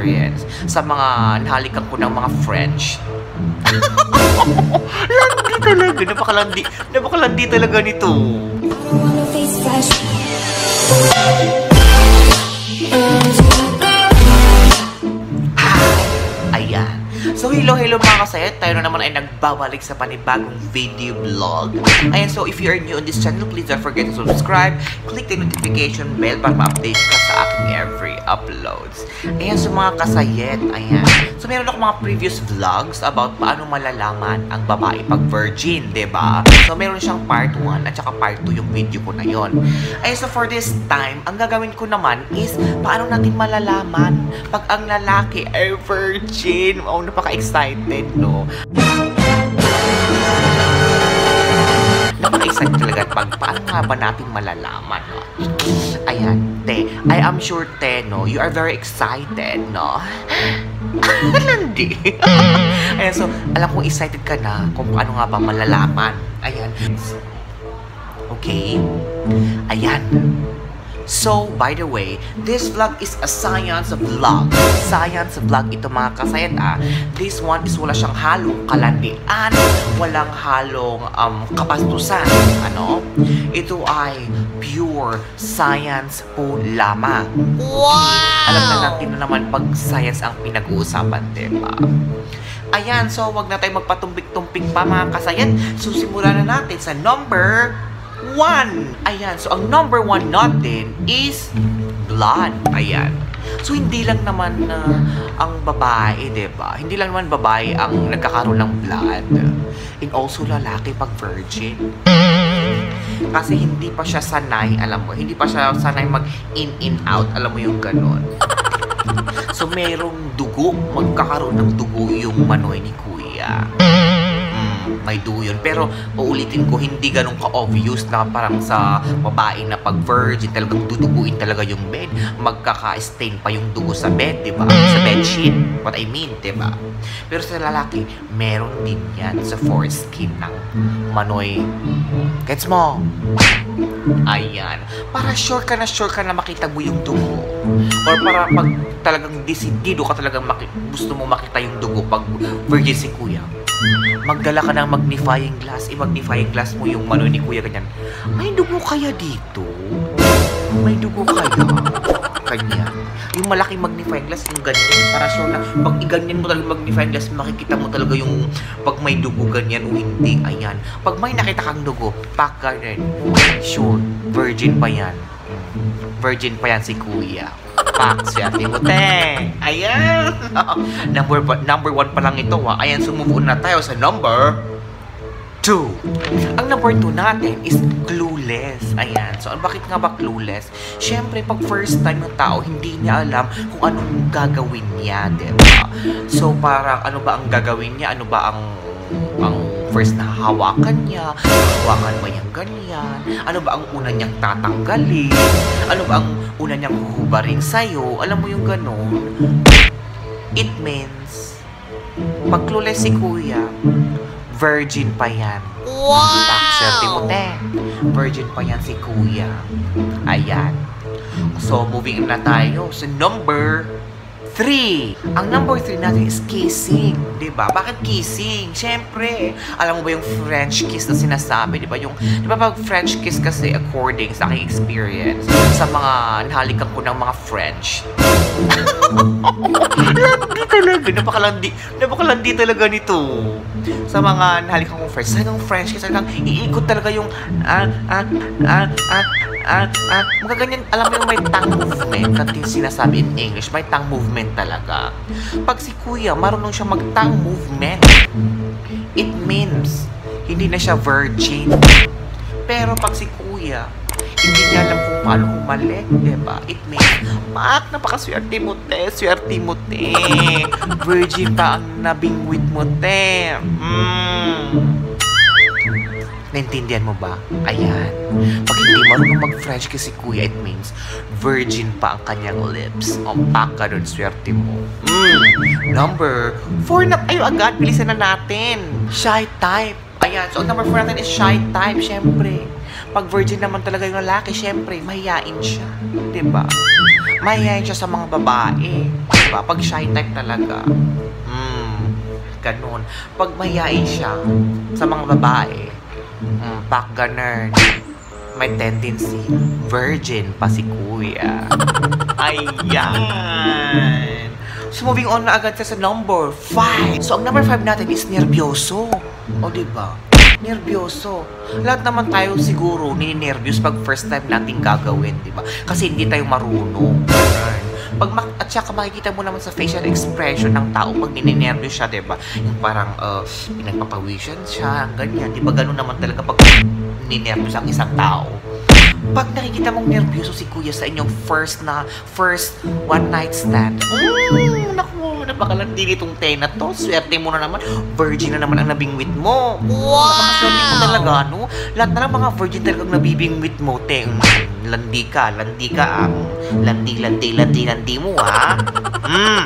experience sa mga nahalikan ko ng mga French. landi talaga. Napakalandi. Napakalandi talaga nito. wanna face flash. Hello, hello mga kasayat. Tayo na naman ay nagbabalik sa panibagong video vlog. Ayan, so if you are new on this channel, please don't forget to subscribe. Click the notification bell para ma-update ka sa aking every uploads. Ayan, so mga kasayat, ayan. So, meron ako mga previous vlogs about paano malalaman ang babae pag virgin, ba? So, meron siyang part 1 at saka part 2 yung video ko na yon. Ayan, so for this time, ang gagawin ko naman is paano natin malalaman pag ang lalaki ay virgin. Oh, napaka-excited, no? Napaka-excited talaga pag paano nga ba natin malalaman, no? Ayan, te, I am sure, te, no, you are very excited, no? Hindi. Ayan, so, alam kong excited ka na kung paano nga ba malalaman. Ayan. Okay? Ayan. So, by the way, this vlog is a science vlog. Science vlog ito mga kasayat ah. This one is wala siyang halong kalandian, walang halong um, kapastusan. Ano? Ito ay pure science po lamang. Wow! Alam na natin na naman pag science ang pinag-uusapan, diba? Ayan, so wag na tayo magpatumbik-tumpik pa mga kasayat. So, simulan na natin sa number one. Ayan, so ang number one natin is blood. Ayan. So, hindi lang naman na ang babae, 'di ba? Hindi lang naman babae ang nagkakaroon ng blood. And also lalaki pag virgin. Kasi hindi pa siya sanay, alam mo, hindi pa siya sanay mag in in out, alam mo yung ganon. So, merong dugo, magkakaroon ng dugo yung manoy ni kuya. May dugo yun. Pero, uulitin ko, hindi ganun ka-obvious na parang sa babae na pag virgin, talagang duduguin talaga yung bed. Magkaka-stain pa yung dugo sa bed, di ba? Sa bedsheet. What I mean, di ba? Pero sa lalaki, meron din yan sa foreskin ng manoy. Gets mo? Ayan. Para sure ka na sure ka na makita mo yung dugo. Or para pag talagang desidido ka talagang maki- gusto mo makita yung dugo pag virgin si kuya. Magdala ka ng magnifying glass. I-magnifying glass mo yung mano ni kuya ganyan. May dugo kaya dito? May dugo kaya? Kanya. Yung malaking magnifying glass, yung ganyan. Para sure na, pag iganyan mo talaga magnifying glass, makikita mo talaga yung pag may dugo ganyan o hindi. Ayan. Pag may nakita kang dugo, pak ganyan. Sure, virgin pa yan. Virgin pa yan si kuya. Pak, swerte mo, te. Ayan. number, number one pa lang ito, ha. Ayan, sumove on na tayo sa number 2. Ang number 2 natin is clueless. Ayan. So, bakit nga ba clueless? Siyempre, pag first time ng tao, hindi niya alam kung anong gagawin niya, diba? So, parang ano ba ang gagawin niya? Ano ba ang ang first na hawakan niya? Hawakan ba niyang ganyan? Ano ba ang una niyang tatanggalin? Ano ba ang una niyang huhubarin sa'yo? Alam mo yung ganon? It means, pag clueless si kuya, virgin pa yan. Wow! Swerte mo. Virgin pa yan si kuya. Ayan. So, moving na tayo sa number 3. Ang number 3 natin is kissing. 'Di ba? Bakit kissing? Siyempre, alam mo ba yung French kiss na sinasabi? 'Di ba? Yung, 'di ba pag French kiss kasi according sa aking experience, sa mga nahalikan ko ng mga French, landi talaga. Napakalandi. Napakalandi talaga nito. Sa mga nahalikan kong French. Talagang French kiss. Talagang iikot talaga yung ah, ah, ah, ah, ah, ah. Mga ganyan, alam mo yung may tongue movement. Kantin sinasabi in English. May tongue movement talaga. Pag si kuya, marunong siya mag-tongue movement. It means, hindi na siya virgin. Pero pag si kuya, hindi niya alam kung paano humalik, diba? It means, Mak, napakaswerte mo, te. Swerte mo, te. Virgin pa ang nabingwit mo, te. Mm. Naintindihan mo ba? Ayan. Pag hindi marunong mag-French kasi kuya, it means virgin pa ang kanyang lips. O, baka doon, swerte mo. Mm. Number 4 na tayo agad. Bilisan na natin. Shy type. Ayan. So, number 4 natin is shy type, syempre. Pag virgin naman talaga yung lalaki, syempre, mahiyain siya. ba? mayayain siya sa mga babae. Diba? Pag shy type talaga. Hmm, ganun. Pag mayayain siya sa mga babae, hmm, pak ganun. May tendency, virgin pa si kuya. Ayan. So, moving on na agad sa number 5. So, ang number 5 natin is nervyoso. O, ba? Nervyoso. Lahat naman tayo siguro nini-nervyos pag first time natin gagawin, di ba? Kasi hindi tayo marunong. Pag mak- at saka makikita mo naman sa facial expression ng tao pag nininervyos siya, di ba? Yung parang uh, pinagpapawisan siya, ganyan. Di ba ganun naman talaga pag ninervyos ang isang tao? Pag nakikita mong nervyoso si kuya sa inyong first na, first one night stand, mm, naku, napakalandi nitong ten na to. Swerte mo na naman. Virgin na naman ang nabingwit mo. Wow! Napakaswerte mo talaga, no? Lahat na lang mga virgin talagang nabibingwit mo, te. Landi ka, landi ka ang landi, landi, landi, landi mo, ha? Mm.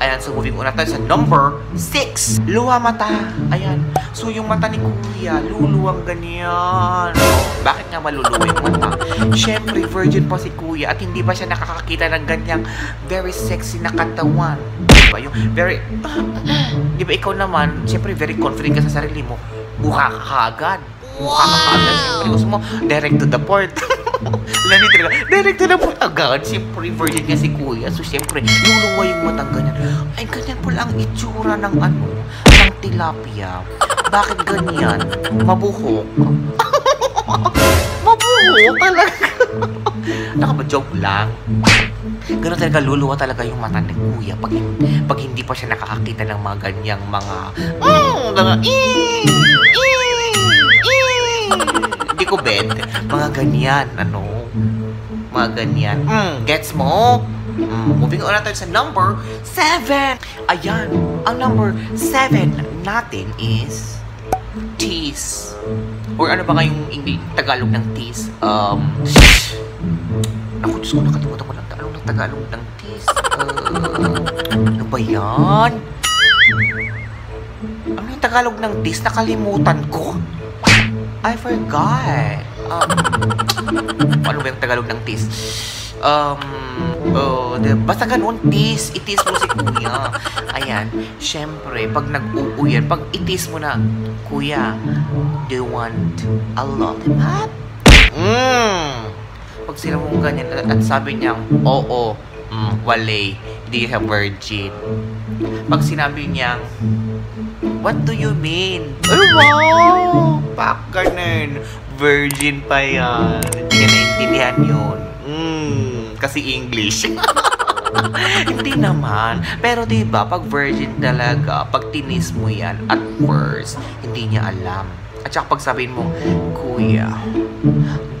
Ayan, so moving on tayo sa number 6. Luha mata. Ayan. So yung mata ni kuya, luluwang ganyan. Bakit nga maluluwa yung mata? Siyempre, virgin pa si kuya at hindi pa siya nakakakita ng ganyang very sexy na katawan. Diba? Yung very... Di ba ikaw naman, siyempre very confident ka sa sarili mo. Mukha ka kaagad. Mukha ka kaagad. Siyempre, gusto mo, direct to the point. Lani talaga, direct to the point agad. Siyempre, virgin nga si kuya. So, siyempre, luluwa yung matang ganyan. Ay, ganyan pala ang itsura ng ano, ng tilapia. Bakit ganyan? Mabuhok. Mabuhok talaga. Nakaba-joke lang. Ganun talaga, luluwa talaga yung mata ni kuya pag, pag hindi pa siya nakakakita ng mga ganyang mga mm, mga "Eh, eh, eh." hindi ko bet. Mga ganyan, ano? Mga ganyan. Mm, gets mo? Mm, moving on natin sa number 7. Ayan, ang number 7 natin is tease. Or ano ba kayong English, Tagalog ng tease? Um, ako, Diyos ko, nakalimutan ko ng Tagalog ng Tagalog ng tease. Uh, ano ba yan? Ano yung Tagalog ng tease? Nakalimutan ko. I forgot. Um, ano ba yung Tagalog ng tease? Um, oh, di- basta ganun, tease. Itis mo si kuya. Ayan, syempre, pag nag-uuyan, pag itis mo na, kuya, do you want a lollipop? Mmm! Pag sila mong ganyan at at sabi niya, oo, mm, wale, hindi siya virgin. Pag sinabi niya, what do you mean? Ay, wow! Pak, ganun. Virgin pa yan. Hindi niya naintindihan yun. Mm, kasi English. Hindi naman. Pero 'di ba pag virgin talaga, pag tinis mo yan at first, hindi niya alam. At saka pag sabihin mo, Kuya,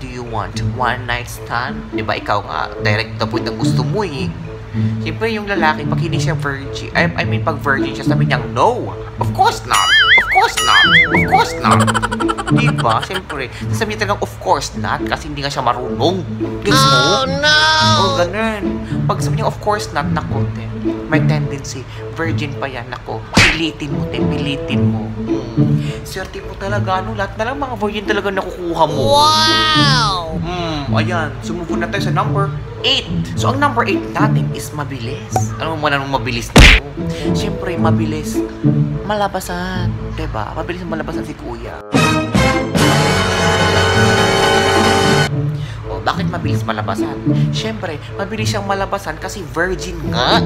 do you want one night stand? 'Di ba ikaw nga, direct the point ang gusto mo eh. Siyempre yung lalaki, pag hindi siya virgin, I, I mean pag virgin siya, sabi niya, no, of course not, of course not, of course not. Di ba? Siyempre, sabi niya talagang of course not kasi hindi nga siya marunong. Mo? Oh no! Oh, ganun. Pag sabi niya of course not, nako, te, may tendency, virgin pa yan, nako, pilitin mo, te, pilitin mo. Mm. Swerte mo talaga, ano, lahat na lang mga virgin talaga nakukuha mo. Wow! Hmm, ayan. Sumubok na tayo sa number 8. So, ang number 8 natin is mabilis. Ano mo man ang mabilis nito? Siyempre, mabilis. Malabasan. ba? Mabilis malabasan si kuya. O, bakit mabilis malabasan? Siyempre, mabilis siyang malabasan kasi virgin nga.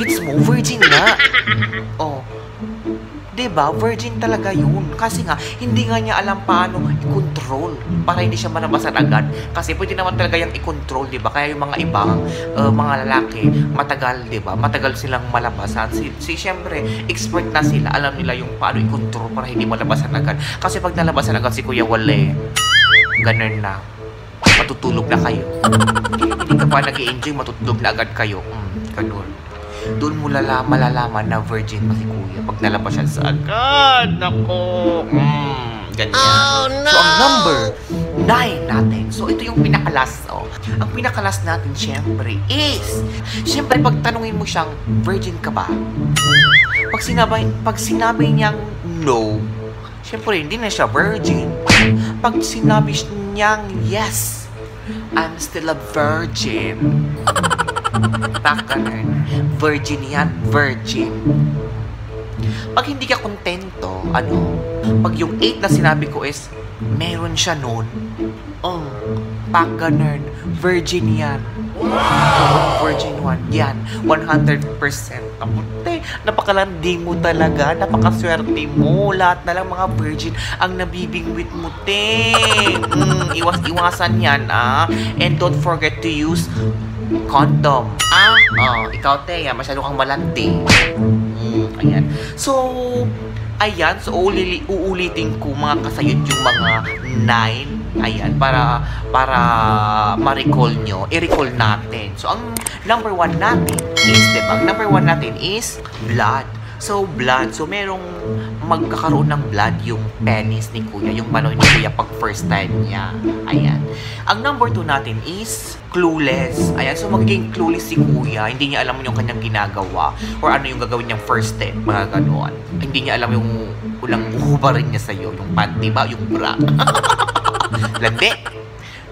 Gets mo? Virgin nga. Oh, 'di ba? Virgin talaga 'yun. Kasi nga hindi nga niya alam paano i-control para hindi siya malabasan agad. Kasi pwede naman talaga yung i-control, 'di ba? Kaya yung mga ibang uh, mga lalaki, matagal, 'di ba? Matagal silang malabasan. Si, si syempre, expert na sila. Alam nila yung paano i-control para hindi malabasan agad. Kasi pag nalabasan agad si Kuya Wale, ganun na. Matutulog na kayo. Hindi ka pa nag-enjoy, matutulog na agad kayo. Mm, ganun doon mo lala, malalaman na virgin pa si kuya pag nalabas siya sa agad. Nako. Mm, ganyan. Oh, no! So, ang number 9 natin. So, ito yung pinakalas. Oh. Ang pinakalas natin, syempre, is, syempre, pag tanungin mo siyang, virgin ka ba? Pag sinabi, pag sinabi niyang no, syempre, hindi na siya virgin. Pag sinabi niyang yes, I'm still a virgin. Back ganun. Virgin yan, virgin. Pag hindi ka kontento, ano, pag yung 8 na sinabi ko is, meron siya noon. Oh, back ganun. Virgin yan. Virgin one. Yan. 100%. Kamuti. Napakalandi mo talaga. Napakaswerte mo. Lahat na lang mga virgin ang nabibingwit mo, te. Mm, iwas-iwasan yan, ah. And don't forget to use condom. Ah, oh, ikaw, te. ah, Masyado kang malandi. Mm, ayan. So, ayan. So, uuli, uulitin ko mga kasayot yung mga nine. Ayan, para para ma-recall nyo, i-recall natin. So, ang number one natin is, diba? Number one natin is blood. So, blood. So, merong magkakaroon ng blood yung penis ni Kuya, yung manoy ni Kuya pag first time niya. Ayan. Ang number two natin is clueless. Ayan, so magiging clueless si Kuya. Hindi niya alam yung kanyang ginagawa or ano yung gagawin niyang first step, mga ganoon. Hindi niya alam yung ulang uhubarin niya sa'yo, yung panty ba, yung bra. Landi.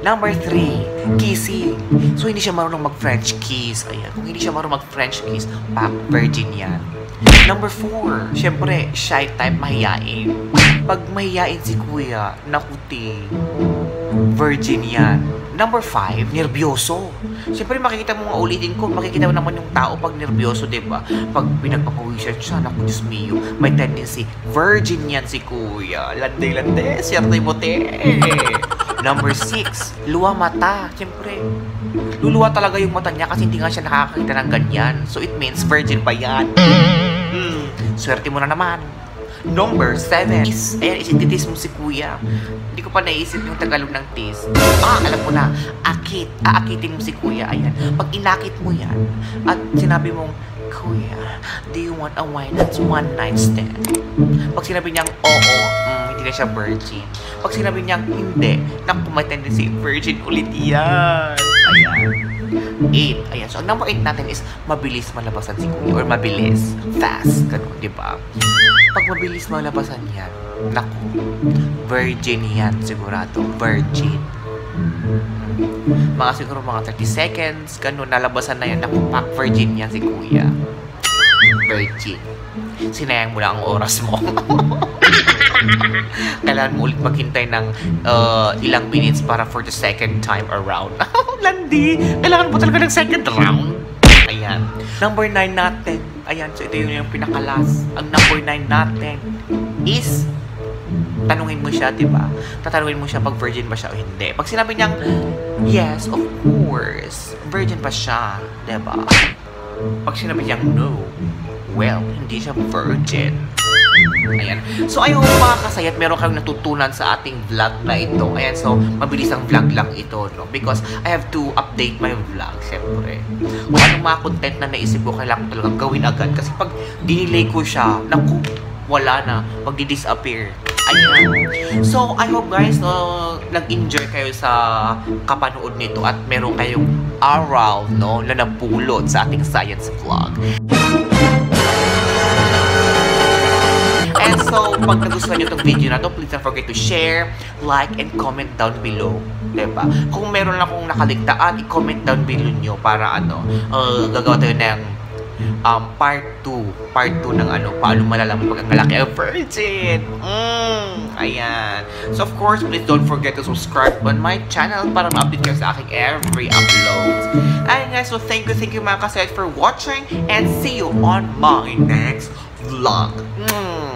Number three, kissing. So, hindi siya marunong mag-French kiss. Ayan. Kung hindi siya marunong mag-French kiss, pak, virgin yan. Number four, syempre, shy type, mahiyain. Pag mahiyain si kuya, nakuti, virgin yan. Number five, nervyoso. Siyempre, makikita mo nga ulitin ko, makikita mo naman yung tao pag nervyoso, di ba? Pag pinagpapawisan siya, naku, Diyos mio, may tendency, virgin yan si kuya. Lande-lande, siyerte mo, te. Number six, luwa mata. Siyempre, luluwa talaga yung mata niya kasi hindi nga siya nakakakita ng ganyan. So, it means virgin pa yan. Hmm, swerte mo na naman. Number 7 is, ayan, isititis mo si kuya. Hindi ko pa naisip yung Tagalog ng tis. Ah, alam ko na. Akit. Aakitin mo si kuya. Ayan. Pag inakit mo yan, at sinabi mong, Kuya, do you want a wine that's one night stand? Pag sinabi niyang, oo, mm, hindi na siya virgin. Pag sinabi niyang, hindi, naku, may tendency, virgin ulit yan. Ayan. 8. Ayan. So, ang number 8 natin is mabilis malabasan si kuya or mabilis. Fast. Ganun, di ba? Pag mabilis malabasan yan, naku, virgin yan sigurado. Virgin. Mga siguro mga 30 seconds, ganun, nalabasan na yan. Naku, pack virgin yan si kuya. Virgin. Sinayang mo lang ang oras mo. Kailangan mo ulit maghintay ng uh, ilang minutes para for the second time around. Landi! Kailangan mo talaga ng second round. Ayan. Number 9 natin. Ayan, so ito yun yung pinakalas. Ang number 9 natin is tanungin mo siya, di ba? Tatanungin mo siya pag virgin ba siya o hindi. Pag sinabi niyang, yes, of course, virgin pa siya, di ba? Pag sinabi niyang no, well, hindi siya virgin. Ayan. So, ayun mga kasayat, meron kayong natutunan sa ating vlog na ito. Ayan, so, mabilis ang vlog lang ito, no? Because I have to update my vlog, syempre. Kung anong mga content na naisip ko, kailangan ko talagang gawin agad. Kasi pag dinilay ko siya, naku, wala na. Magdi-disappear. Ayan. So, I hope guys, uh, nag-enjoy kayo sa kapanood nito at meron kayong aral, no, na napulot sa ating science vlog. So, pag nagustuhan nyo itong video na to, please don't forget to share, like, and comment down below. Diba? Kung meron akong nakaligtaan, i-comment down below nyo para ano, uh, gagawa tayo ng um, part 2. Part 2 ng ano, paano malalaman pag ang lalaki ay virgin. Mm, ayan. So, of course, please don't forget to subscribe on my channel para ma-update kayo sa aking every upload. Ayan guys, so thank you, thank you mga kasayat for watching and see you on my next vlog. Mm.